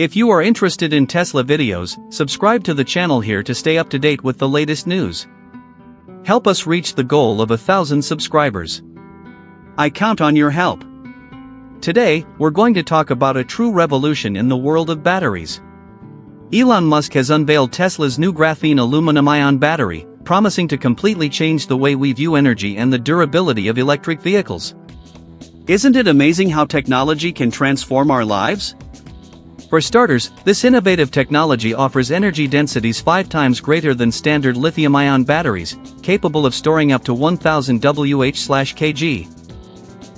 If you are interested in Tesla videos, subscribe to the channel here to stay up to date with the latest news. Help us reach the goal of a thousand subscribers. I count on your help. Today, we're going to talk about a true revolution in the world of batteries. Elon Musk has unveiled Tesla's new graphene aluminum ion battery, promising to completely change the way we view energy and the durability of electric vehicles. Isn't it amazing how technology can transform our lives? For starters, this innovative technology offers energy densities 5 times greater than standard lithium-ion batteries, capable of storing up to 1000 Wh/kg.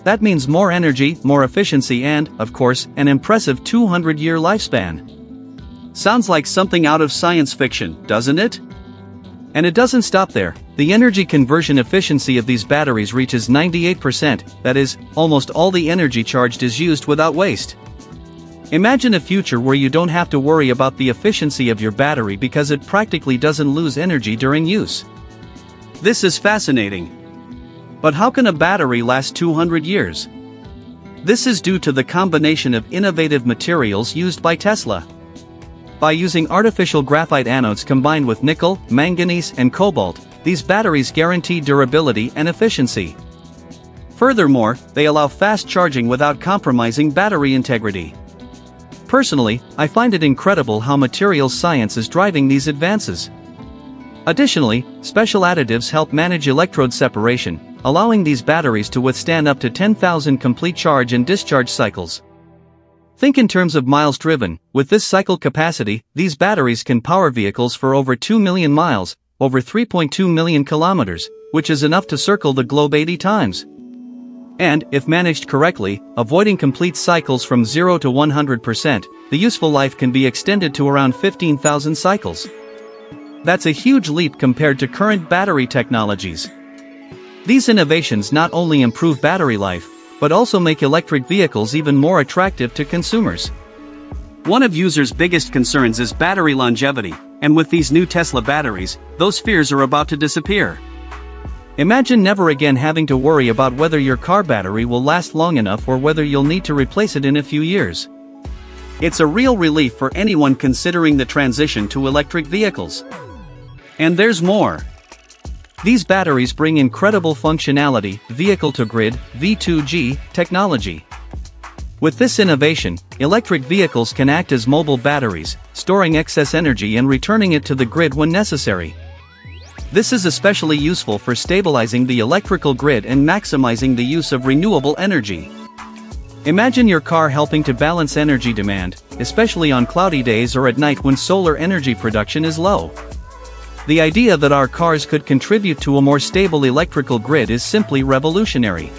That means more energy, more efficiency and, of course, an impressive 200-year lifespan. Sounds like something out of science fiction, doesn't it? And it doesn't stop there, the energy conversion efficiency of these batteries reaches 98%, that is, almost all the energy charged is used without waste. Imagine a future where you don't have to worry about the efficiency of your battery because it practically doesn't lose energy during use. This is fascinating. But how can a battery last 200 years? This is due to the combination of innovative materials used by Tesla. By using artificial graphite anodes combined with nickel, manganese, and cobalt, these batteries guarantee durability and efficiency. Furthermore, they allow fast charging without compromising battery integrity. Personally, I find it incredible how materials science is driving these advances. Additionally, special additives help manage electrode separation, allowing these batteries to withstand up to 10,000 complete charge and discharge cycles. Think in terms of miles driven, with this cycle capacity, these batteries can power vehicles for over 2 million miles, over 3.2 million kilometers, which is enough to circle the globe 80 times and, if managed correctly, avoiding complete cycles from 0 to 100%, the useful life can be extended to around 15,000 cycles. That's a huge leap compared to current battery technologies. These innovations not only improve battery life, but also make electric vehicles even more attractive to consumers. One of users' biggest concerns is battery longevity, and with these new Tesla batteries, those fears are about to disappear. Imagine never again having to worry about whether your car battery will last long enough or whether you'll need to replace it in a few years. It's a real relief for anyone considering the transition to electric vehicles. And there's more. These batteries bring incredible functionality, vehicle-to-grid, V2G, technology. With this innovation, electric vehicles can act as mobile batteries, storing excess energy and returning it to the grid when necessary. This is especially useful for stabilizing the electrical grid and maximizing the use of renewable energy. Imagine your car helping to balance energy demand, especially on cloudy days or at night when solar energy production is low. The idea that our cars could contribute to a more stable electrical grid is simply revolutionary.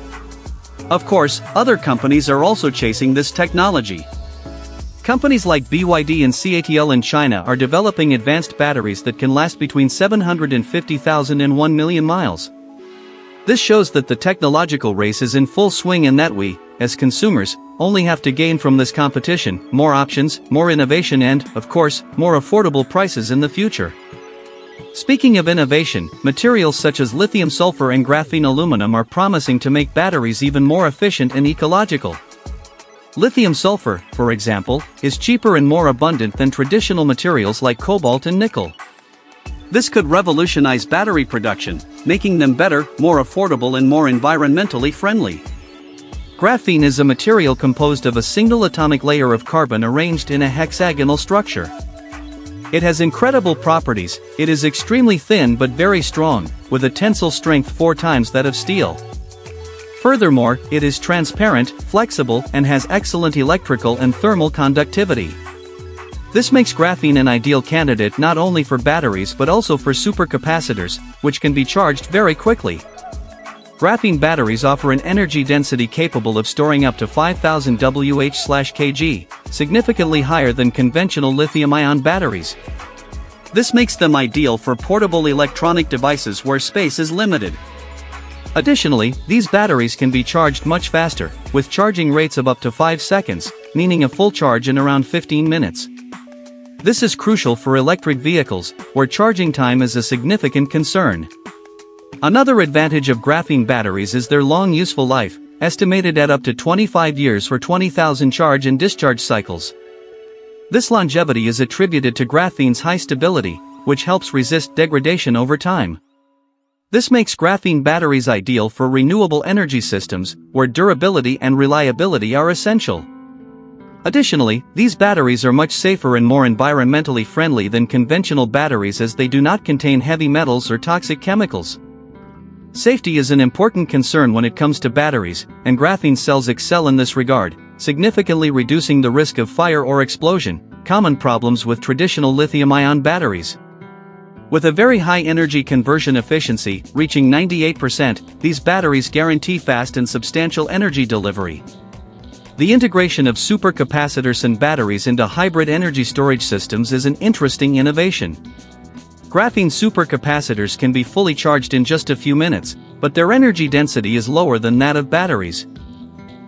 Of course, other companies are also chasing this technology. Companies like BYD and CATL in China are developing advanced batteries that can last between 750,000 and 1 million miles. This shows that the technological race is in full swing and that we, as consumers, only have to gain from this competition, more options, more innovation and, of course, more affordable prices in the future. Speaking of innovation, materials such as lithium sulfur and graphene aluminum are promising to make batteries even more efficient and ecological. Lithium sulfur, for example, is cheaper and more abundant than traditional materials like cobalt and nickel. This could revolutionize battery production, making them better, more affordable and more environmentally friendly. Graphene is a material composed of a single atomic layer of carbon arranged in a hexagonal structure. It has incredible properties, it is extremely thin but very strong, with a tensile strength four times that of steel. Furthermore, it is transparent, flexible, and has excellent electrical and thermal conductivity. This makes graphene an ideal candidate not only for batteries but also for supercapacitors, which can be charged very quickly. Graphene batteries offer an energy density capable of storing up to 5000 Wh/kg, significantly higher than conventional lithium-ion batteries. This makes them ideal for portable electronic devices where space is limited. Additionally, these batteries can be charged much faster, with charging rates of up to 5 seconds, meaning a full charge in around 15 minutes. This is crucial for electric vehicles, where charging time is a significant concern. Another advantage of graphene batteries is their long useful life, estimated at up to 25 years for 20,000 charge and discharge cycles. This longevity is attributed to graphene's high stability, which helps resist degradation over time. This makes graphene batteries ideal for renewable energy systems, where durability and reliability are essential. Additionally, these batteries are much safer and more environmentally friendly than conventional batteries as they do not contain heavy metals or toxic chemicals. Safety is an important concern when it comes to batteries, and graphene cells excel in this regard, significantly reducing the risk of fire or explosion, common problems with traditional lithium-ion batteries. With a very high energy conversion efficiency, reaching 98%, these batteries guarantee fast and substantial energy delivery. The integration of supercapacitors and batteries into hybrid energy storage systems is an interesting innovation. Graphene supercapacitors can be fully charged in just a few minutes, but their energy density is lower than that of batteries.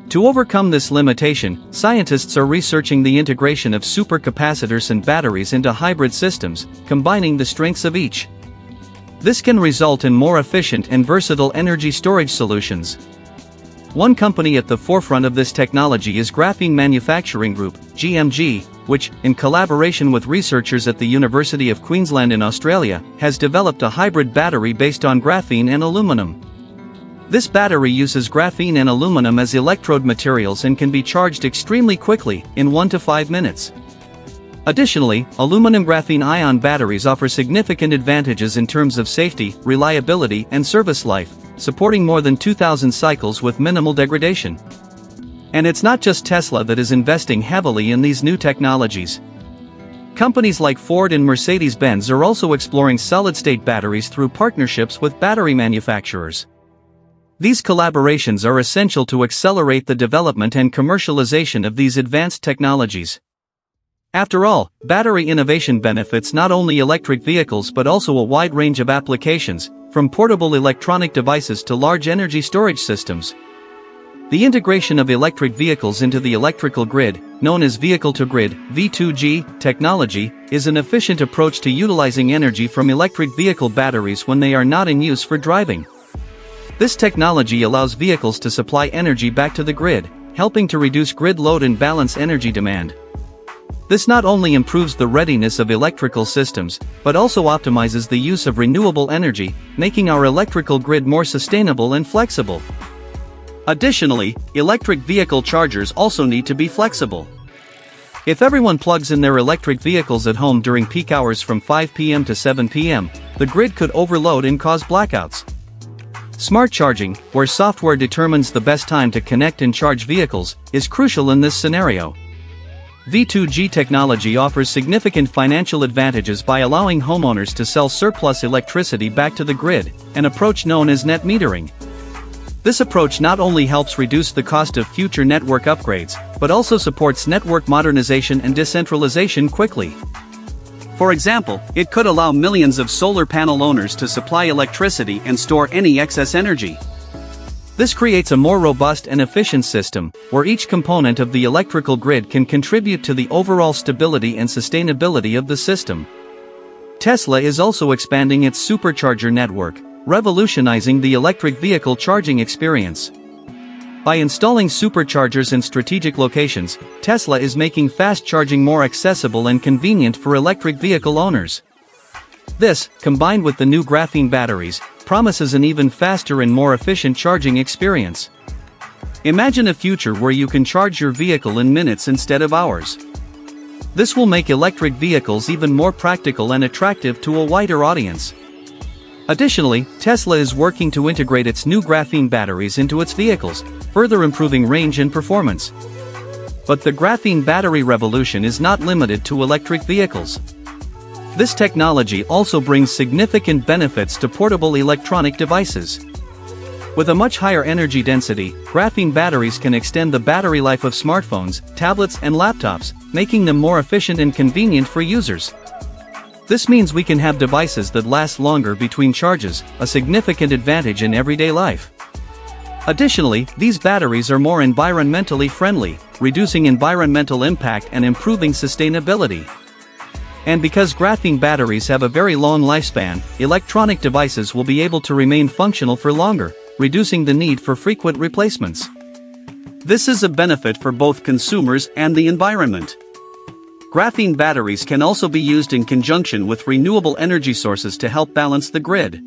To overcome this limitation, scientists are researching the integration of supercapacitors and batteries into hybrid systems, combining the strengths of each. This can result in more efficient and versatile energy storage solutions. One company at the forefront of this technology is Graphene Manufacturing Group, GMG, which, in collaboration with researchers at the University of Queensland in Australia, has developed a hybrid battery based on graphene and aluminum. This battery uses graphene and aluminum as electrode materials and can be charged extremely quickly, in 1 to 5 minutes. Additionally, aluminum graphene ion batteries offer significant advantages in terms of safety, reliability, and service life, supporting more than 2,000 cycles with minimal degradation. And it's not just Tesla that is investing heavily in these new technologies. Companies like Ford and Mercedes-Benz are also exploring solid-state batteries through partnerships with battery manufacturers. These collaborations are essential to accelerate the development and commercialization of these advanced technologies. After all, battery innovation benefits not only electric vehicles but also a wide range of applications, from portable electronic devices to large energy storage systems. The integration of electric vehicles into the electrical grid, known as vehicle-to-grid V2G, technology, is an efficient approach to utilizing energy from electric vehicle batteries when they are not in use for driving. This technology allows vehicles to supply energy back to the grid, helping to reduce grid load and balance energy demand. This not only improves the readiness of electrical systems, but also optimizes the use of renewable energy, making our electrical grid more sustainable and flexible. Additionally, electric vehicle chargers also need to be flexible. If everyone plugs in their electric vehicles at home during peak hours from 5 p.m. to 7 p.m., the grid could overload and cause blackouts. Smart charging, where software determines the best time to connect and charge vehicles, is crucial in this scenario. V2G technology offers significant financial advantages by allowing homeowners to sell surplus electricity back to the grid, an approach known as net metering. This approach not only helps reduce the cost of future network upgrades, but also supports network modernization and decentralization quickly. For example, it could allow millions of solar panel owners to supply electricity and store any excess energy. This creates a more robust and efficient system, where each component of the electrical grid can contribute to the overall stability and sustainability of the system. Tesla is also expanding its supercharger network, revolutionizing the electric vehicle charging experience. By installing superchargers in strategic locations, Tesla is making fast charging more accessible and convenient for electric vehicle owners. This, combined with the new graphene batteries, promises an even faster and more efficient charging experience. Imagine a future where you can charge your vehicle in minutes instead of hours. This will make electric vehicles even more practical and attractive to a wider audience. Additionally, Tesla is working to integrate its new graphene batteries into its vehicles, further improving range and performance. But the graphene battery revolution is not limited to electric vehicles. This technology also brings significant benefits to portable electronic devices. With a much higher energy density, graphene batteries can extend the battery life of smartphones, tablets and laptops, making them more efficient and convenient for users. This means we can have devices that last longer between charges, a significant advantage in everyday life. Additionally, these batteries are more environmentally friendly, reducing environmental impact and improving sustainability. And because graphene batteries have a very long lifespan, electronic devices will be able to remain functional for longer, reducing the need for frequent replacements. This is a benefit for both consumers and the environment. Graphene batteries can also be used in conjunction with renewable energy sources to help balance the grid.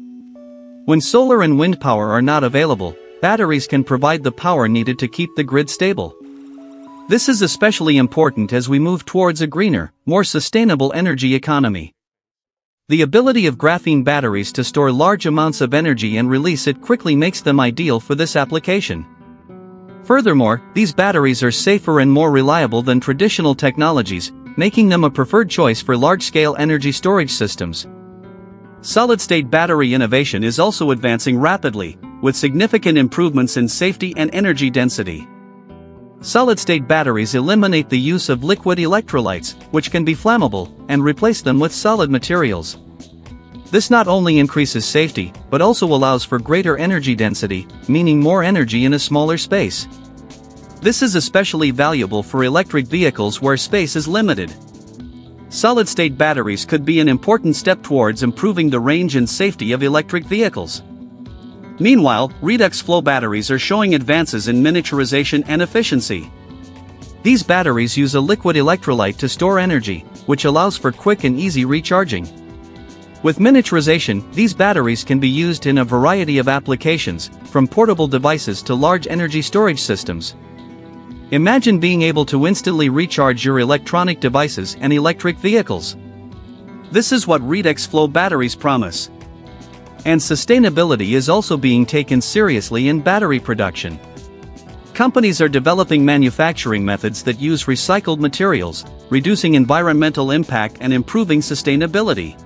When solar and wind power are not available, batteries can provide the power needed to keep the grid stable. This is especially important as we move towards a greener, more sustainable energy economy. The ability of graphene batteries to store large amounts of energy and release it quickly makes them ideal for this application. Furthermore, these batteries are safer and more reliable than traditional technologies, making them a preferred choice for large-scale energy storage systems. Solid-state battery innovation is also advancing rapidly, with significant improvements in safety and energy density. Solid-state batteries eliminate the use of liquid electrolytes, which can be flammable, and replace them with solid materials. This not only increases safety, but also allows for greater energy density, meaning more energy in a smaller space. This is especially valuable for electric vehicles where space is limited. Solid-state batteries could be an important step towards improving the range and safety of electric vehicles. Meanwhile, redox flow batteries are showing advances in miniaturization and efficiency. These batteries use a liquid electrolyte to store energy, which allows for quick and easy recharging. With miniaturization, these batteries can be used in a variety of applications, from portable devices to large energy storage systems. Imagine being able to instantly recharge your electronic devices and electric vehicles. This is what redox flow batteries promise. And sustainability is also being taken seriously in battery production. Companies are developing manufacturing methods that use recycled materials, reducing environmental impact and improving sustainability.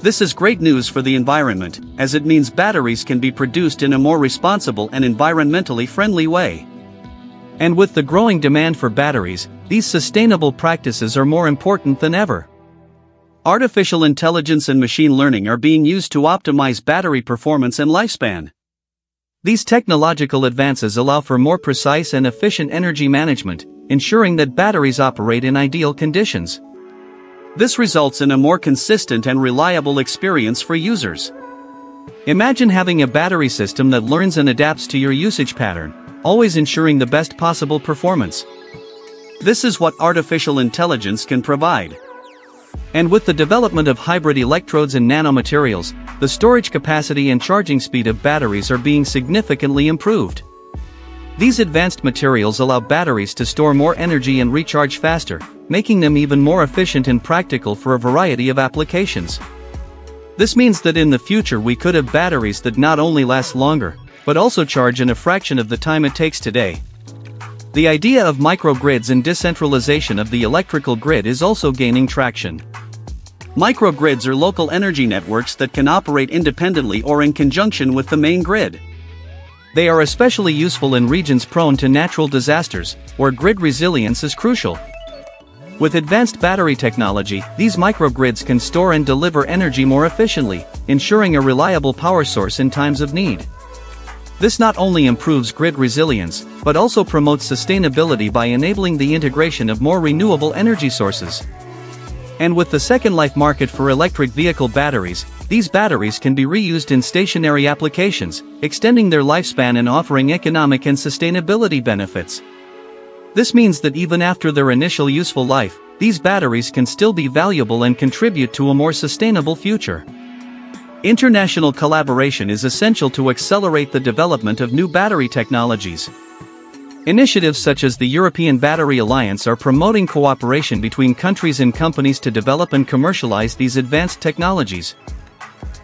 This is great news for the environment, as it means batteries can be produced in a more responsible and environmentally friendly way. And with the growing demand for batteries, these sustainable practices are more important than ever. Artificial intelligence and machine learning are being used to optimize battery performance and lifespan. These technological advances allow for more precise and efficient energy management, ensuring that batteries operate in ideal conditions. This results in a more consistent and reliable experience for users. Imagine having a battery system that learns and adapts to your usage pattern, always ensuring the best possible performance. This is what artificial intelligence can provide. And with the development of hybrid electrodes and nanomaterials, the storage capacity and charging speed of batteries are being significantly improved. These advanced materials allow batteries to store more energy and recharge faster, making them even more efficient and practical for a variety of applications. This means that in the future we could have batteries that not only last longer, but also charge in a fraction of the time it takes today. The idea of microgrids and decentralization of the electrical grid is also gaining traction. Microgrids are local energy networks that can operate independently or in conjunction with the main grid. They are especially useful in regions prone to natural disasters, where grid resilience is crucial. With advanced battery technology, these microgrids can store and deliver energy more efficiently, ensuring a reliable power source in times of need. This not only improves grid resilience, but also promotes sustainability by enabling the integration of more renewable energy sources. And with the second life market for electric vehicle batteries, these batteries can be reused in stationary applications, extending their lifespan and offering economic and sustainability benefits. This means that even after their initial useful life, these batteries can still be valuable and contribute to a more sustainable future. International collaboration is essential to accelerate the development of new battery technologies. Initiatives such as the European Battery Alliance are promoting cooperation between countries and companies to develop and commercialize these advanced technologies.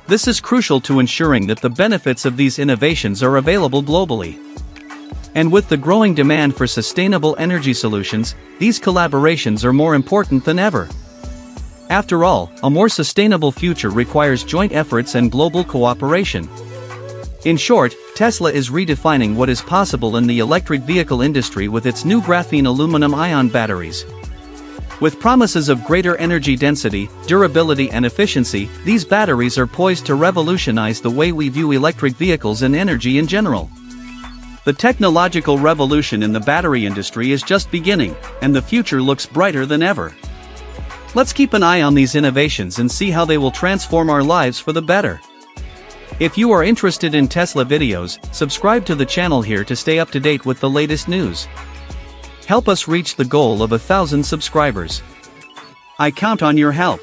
This is crucial to ensuring that the benefits of these innovations are available globally. And with the growing demand for sustainable energy solutions, these collaborations are more important than ever. After all, a more sustainable future requires joint efforts and global cooperation. In short, Tesla is redefining what is possible in the electric vehicle industry with its new graphene aluminum ion batteries. With promises of greater energy density, durability and efficiency, these batteries are poised to revolutionize the way we view electric vehicles and energy in general. The technological revolution in the battery industry is just beginning, and the future looks brighter than ever. Let's keep an eye on these innovations and see how they will transform our lives for the better. If you are interested in Tesla videos, subscribe to the channel here to stay up to date with the latest news. Help us reach the goal of a thousand subscribers. I count on your help.